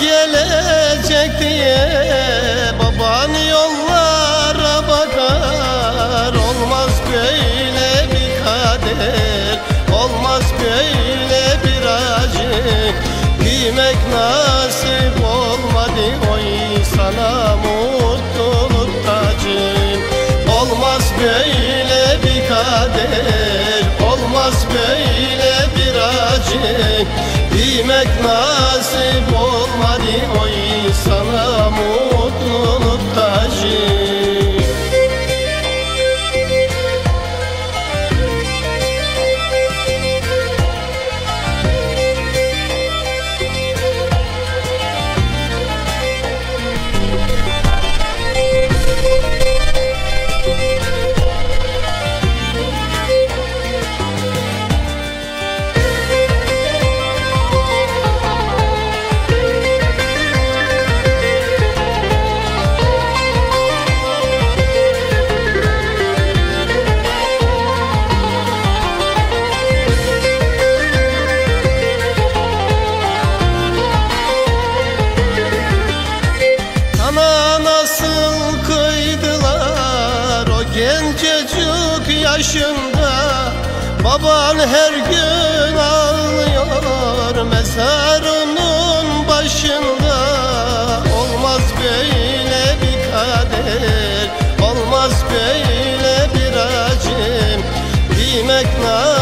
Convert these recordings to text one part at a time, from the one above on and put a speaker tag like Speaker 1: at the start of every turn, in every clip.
Speaker 1: gelecek diye Baban yollara bakar. Olmaz böyle bir kader Olmaz böyle bir acı Giymek nasip olmadı oy sana mutluluk tacım Olmaz böyle bir kader Olmaz böyle bir acı Giymek nasip yaşında Baban her gün ağlıyor. Mezarının başında. Olmaz böyle bir kader, olmaz böyle bir acım Giymek nasip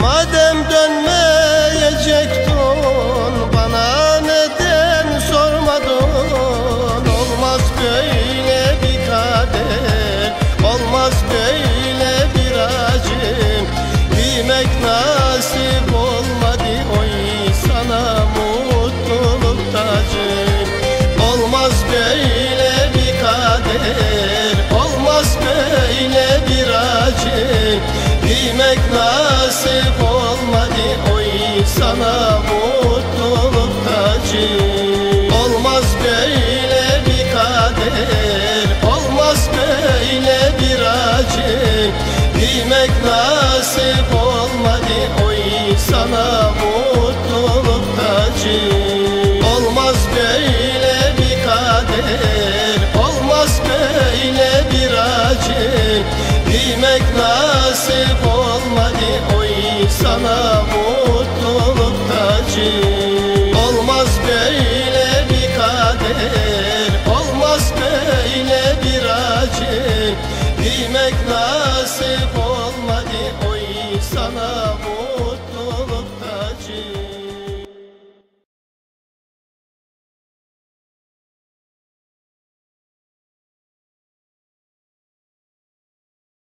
Speaker 1: Madem dönmeyecektin Giymek nasip olmadı Oy sana mutluluk tacı. Olmaz böyle bir kader Olmaz böyle bir acı. Giymek nasip olmadı Oy sana nasip olmadı oy sana mutluluk tacı. Olmaz böyle bir kader, olmaz böyle bir acı. Bilmek lazım